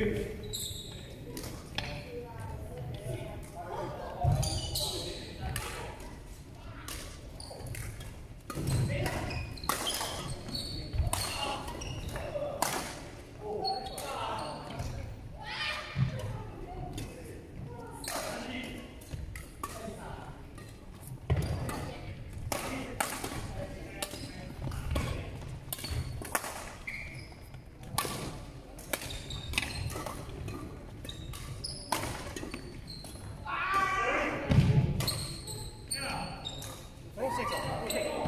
Amen. Okay.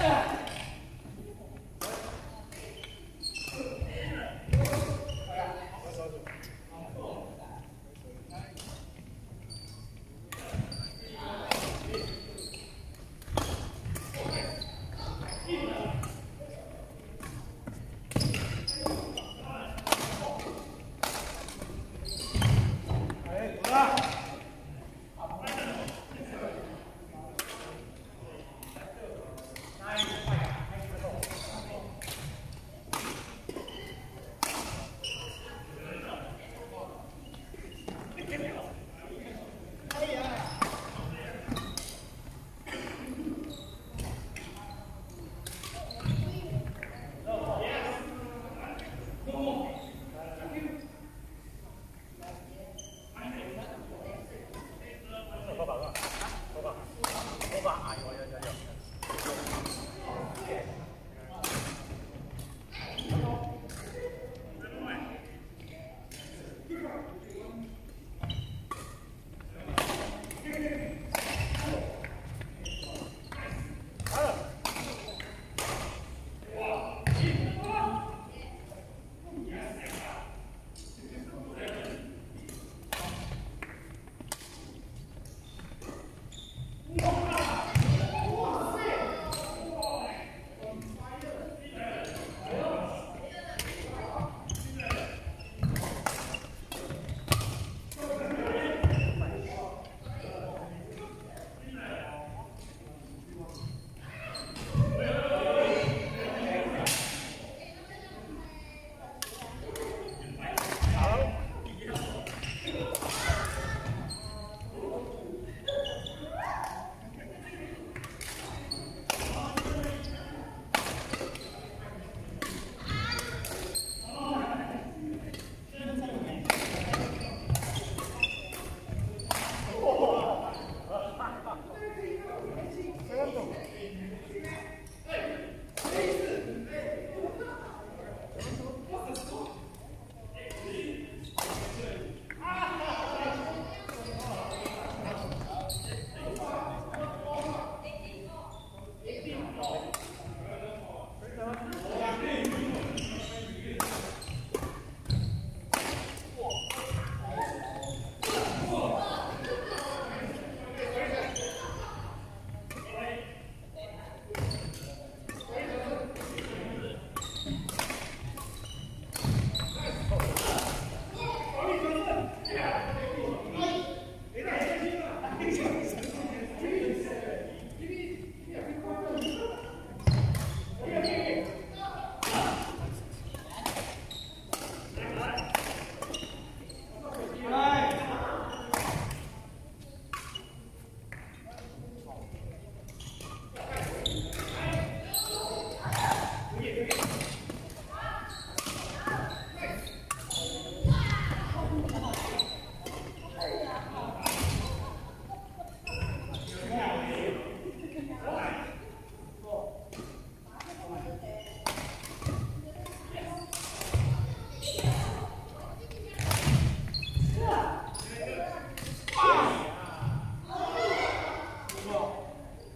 Yeah.